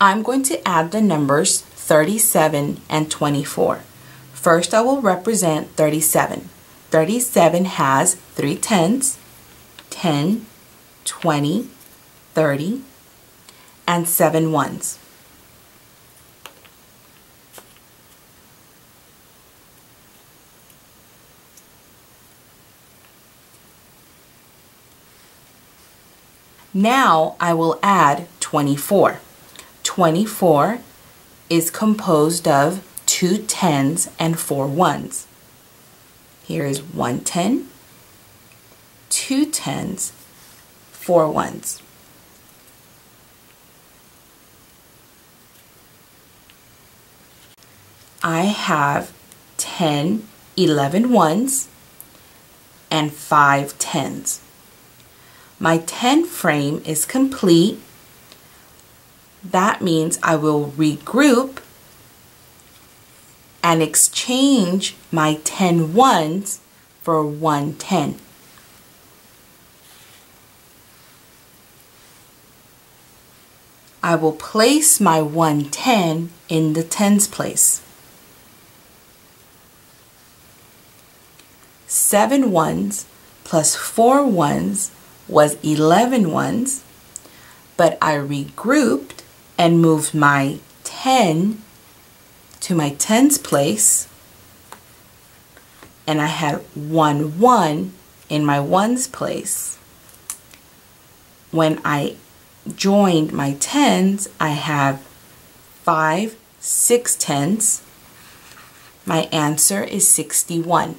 I'm going to add the numbers 37 and 24. First, I will represent 37. 37 has three tens, 10, 20, 30, and seven ones. Now I will add 24. 24 is composed of two tens and four ones. Here is one ten, two tens, four ones. I have 10, 11 ones and five tens. My 10 frame is complete. That means I will regroup and exchange my 10 ones for one 10. I will place my 110 in the tens place. Seven ones plus four ones was 11 ones, but I regrouped and moved my 10 to my tens place and I had one one in my ones place. When I joined my tens, I have five six tens. My answer is 61.